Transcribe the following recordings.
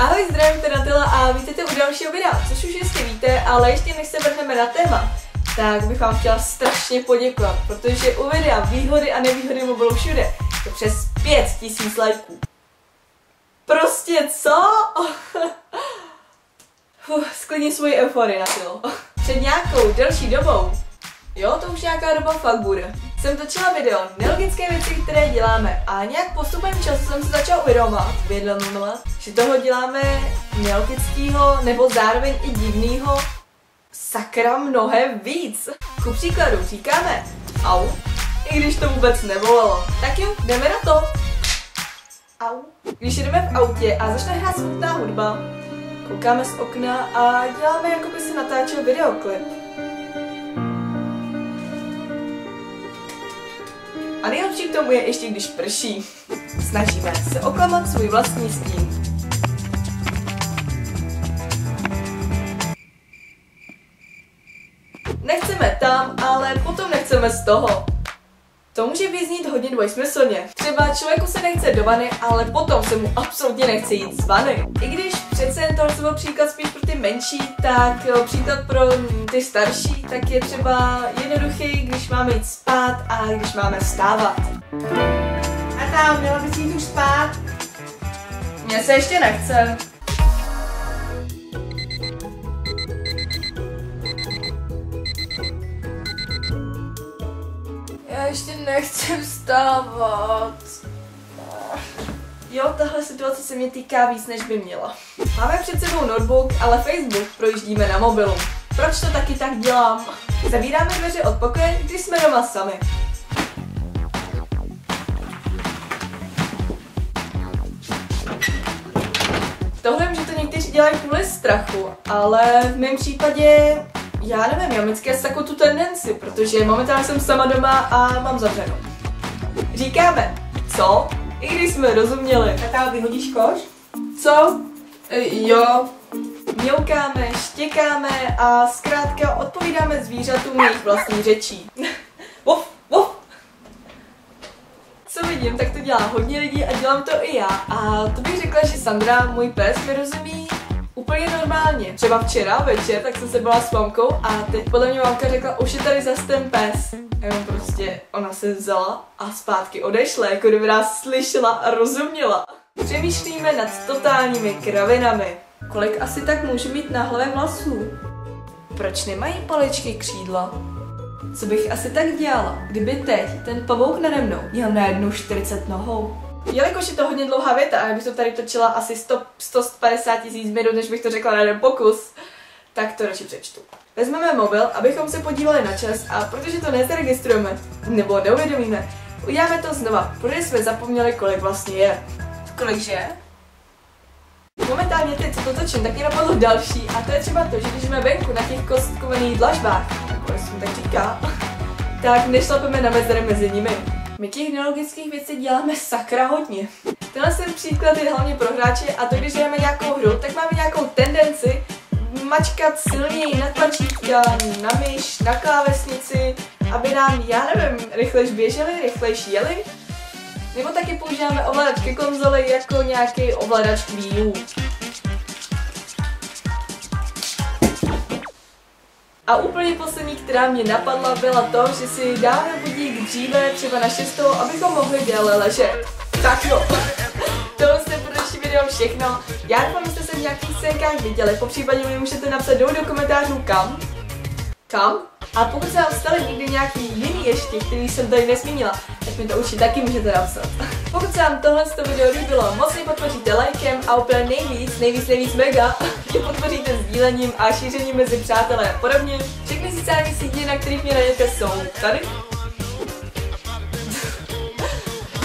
Ahoj, zdravím Tenatila a vítejte u dalšího videa, což už jistě víte, ale ještě než se vrhneme na téma, tak bych vám chtěla strašně poděkovat, protože u videa výhody a nevýhody mobilu všude je přes 5000 lajků. Prostě co? Uf, svoji euforii na. Před nějakou delší dobou, jo, to už nějaká doba fakt bude, jsem točila video nelogické věci, které děláme a nějak postupem času jsem se začala uvědomovat, vědomila, že toho děláme nelogického nebo zároveň i divného sakra mnohem víc. Ku příkladu říkáme au, i když to vůbec nevolalo. Tak jo, jdeme na to. Au. Když jdeme v autě a začne hrát smutná hudba, koukáme z okna a děláme, jako by se natáčel videoklip. A nejlepší k tomu je ještě, když prší. Snažíme se oklamat svůj vlastní stín. Nechceme tam, ale potom nechceme z toho. To může vyznít hodně dvojsmyslně. Třeba člověku se nechce do vany, ale potom se mu absolutně nechce jít z vany. I když přece jen tohle byl příklad spíš pro ty menší, tak jo, příklad pro ty starší, tak je třeba jednoduchý, když máme jít spát a když máme stávat. A tam, měla bys jít už spát? Mně se ještě nechce. Já ještě nechci vstávat. Jo, tahle situace se mě týká víc, než by měla. Máme před sebou notebook, ale Facebook projíždíme na mobilu. Proč to taky tak dělám? Zavíráme dveře od pokoje, když jsme doma sami. Tohle můžete někteří dělají kvůli strachu, ale v mém případě já nevím, já vždycky asi takovou tu tendenci, protože momentálně jsem sama doma a mám zavřenou. Říkáme, co? I když jsme rozuměli. Tata, vyhodíš koš? Co? E, jo. Mňoukáme, štěkáme a zkrátka odpovídáme zvířatům jejich vlastní řečí. Uf, uf. Co vidím, tak to dělá hodně lidí a dělám to i já. A to bych řekla, že Sandra, můj pes, mi rozumí úplně normálně. Třeba včera večer, tak jsem se byla s mamkou a teď podle mě mamka řekla, už je tady zase ten pes. A jenom prostě ona se vzala a zpátky odešla, jako kdyby nás slyšela a rozuměla. Přemýšlíme nad totálními kravinami. Kolik asi tak může mít na hlavě vlasů? Proč nemají paličky křídla? Co bych asi tak dělala, kdyby teď ten pavouk nade mnou měl najednou 40 nohou? Jelikož je to hodně dlouhá věta a já bych to tady točila asi 100, 150 tisíc minut, než bych to řekla na jeden pokus, tak to radši přečtu. Vezmeme mobil, abychom se podívali na čas a protože to nezaregistrujeme nebo neuvědomíme, uděláme to znova, protože jsme zapomněli, kolik vlastně je. Kolikže? Momentálně teď, co to točím, tak mě napadlo další a to je třeba to, že když jsme venku na těch kostkovaných dlažbách, jako se tak říká, tak nešlapeme na mezery mezi nimi. My těch nelogických věcí děláme sakra hodně. Tenhle ten příklad je hlavně pro hráče a to, když hrajeme nějakou hru, tak máme nějakou tendenci mačkat silněji na tlačítka, na myš, na klávesnici, aby nám, já nevím, rychlejš běželi, rychlejš jeli. Nebo taky používáme ovladač ke konzoli jako nějaký ovladač Wii U. A úplně poslední, která mě napadla, byla to, že si dáme budík dříve, třeba na šestou, abychom mohli déle ležet. Tak jo. Tohle jste pro dnešní video všechno. Já doufám, že jste se v nějakých scénkách viděli, po případě mi můžete napsat dolů do komentářů kam. Kam? A pokud se vám staly někdy nějaký jiný ještě, který jsem tady nesmínila, tak mi to určitě taky můžete napsat. Pokud se vám tohle video líbilo, moc mi podpoříte lajkem a úplně nejvíc, nejvíc, nejvíc mega mě podpoříte sdílením a šířením mezi přátelé a podobně. Všechny sociální sítě, na kterých mě najdete, jsou tady.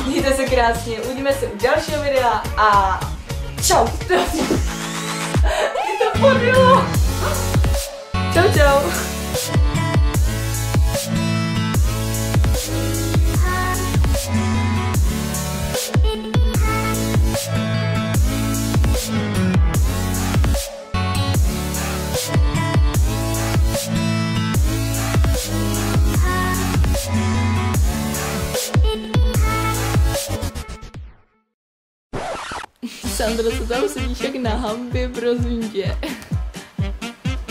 Mějte se krásně, uvidíme se u dalšího videa a čau! Mě to podilo! Čau, čau! Sandra Sandra, co tam sedíš jak na hambě, prosím tě.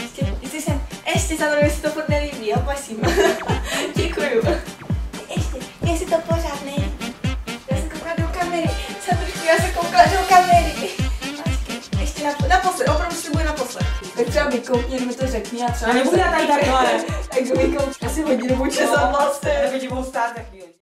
Ještě, ještě jsem, ještě Sandro, mi se to furt nelíbí, jo, prosím. Děkuju. Ještě, si to pořád nelíbí. Já se koukám do kamery. Sandrušku, já se koukám do kamery. Ještě na, naposled, opravdu slibuji naposled. Tak třeba vykoukni, mi to řekni a třeba... Já nebudu já tady takhle. Tak vykoukni, asi hodinu budu česat vlastně. Nebo ti budou stát za chvíli.